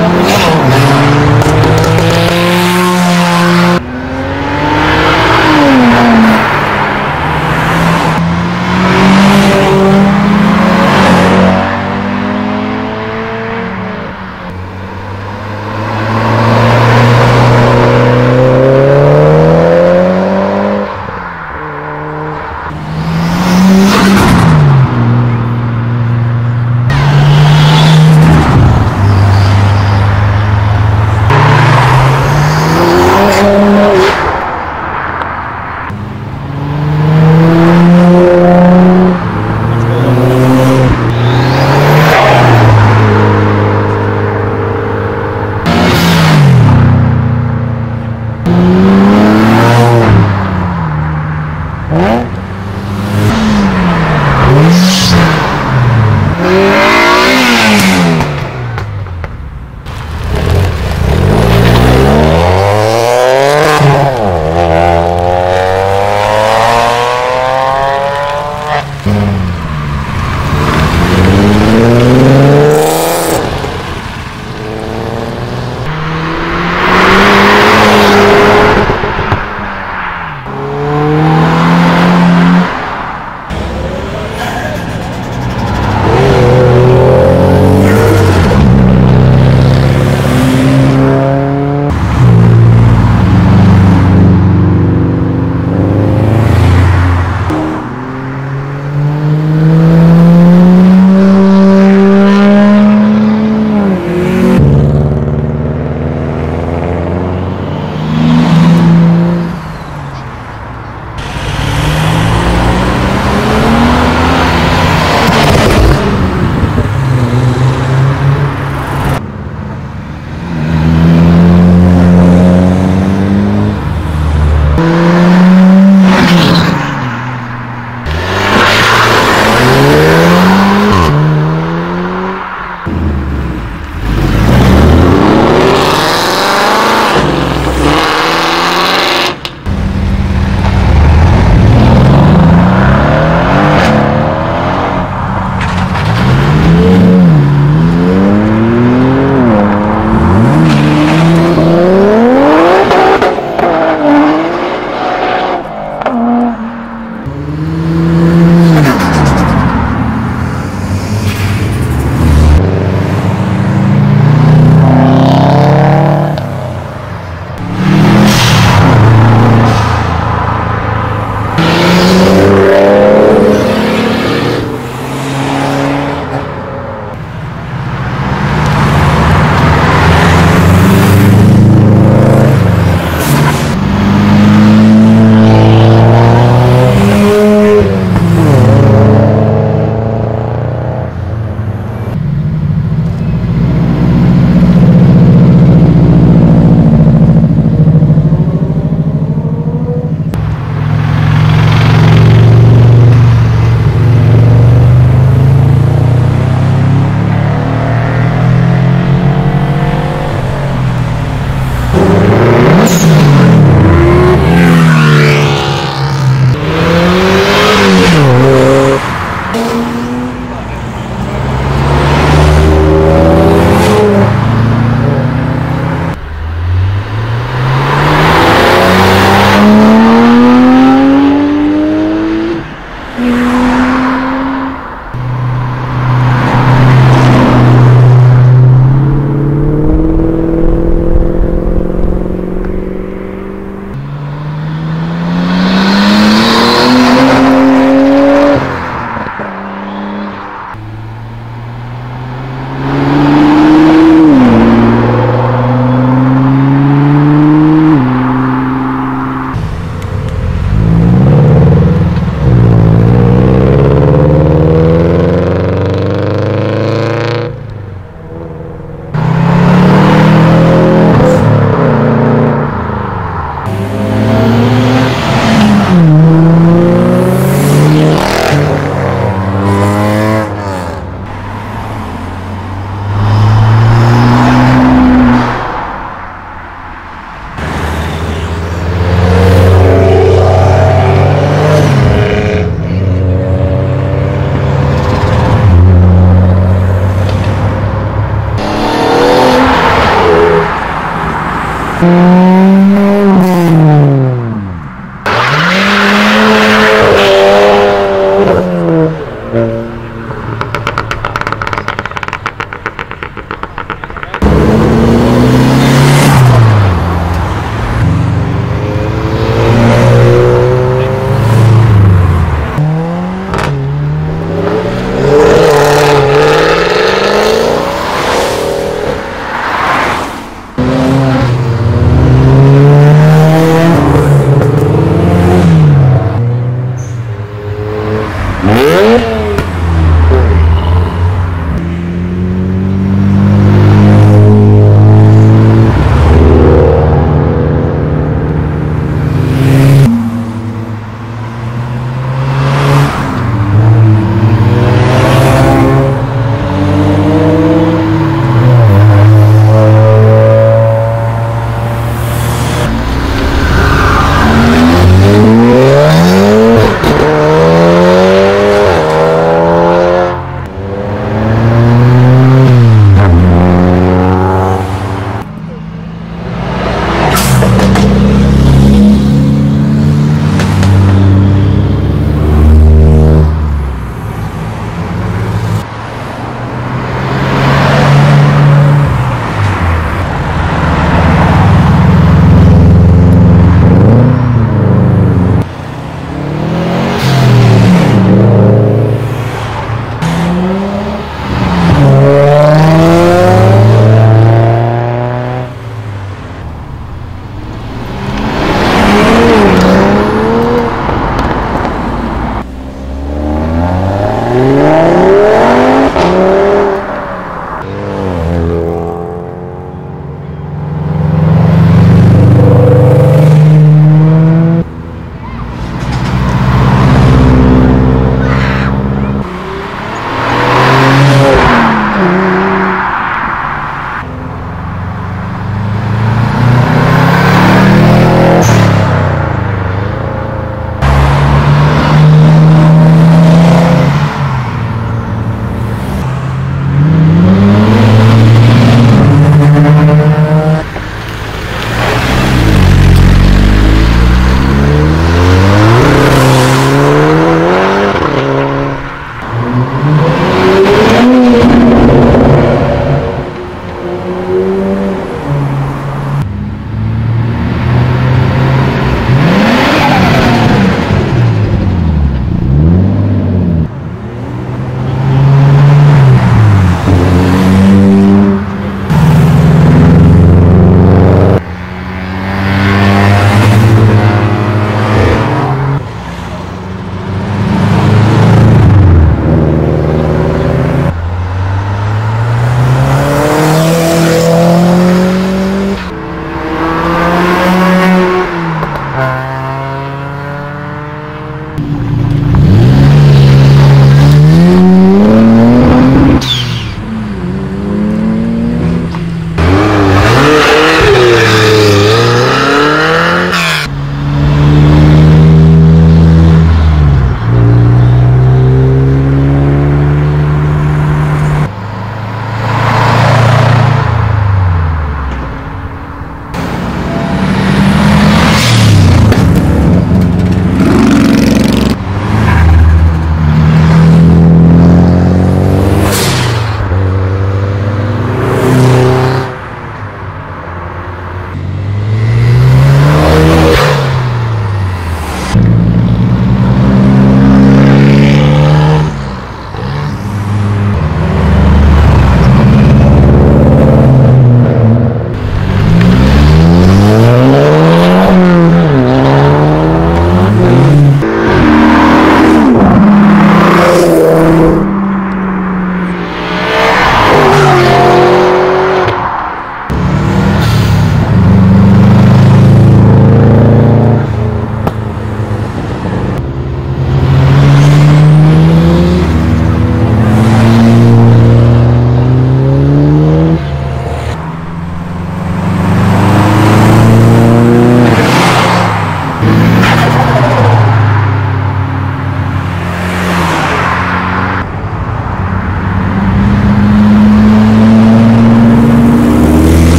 Oh, my God.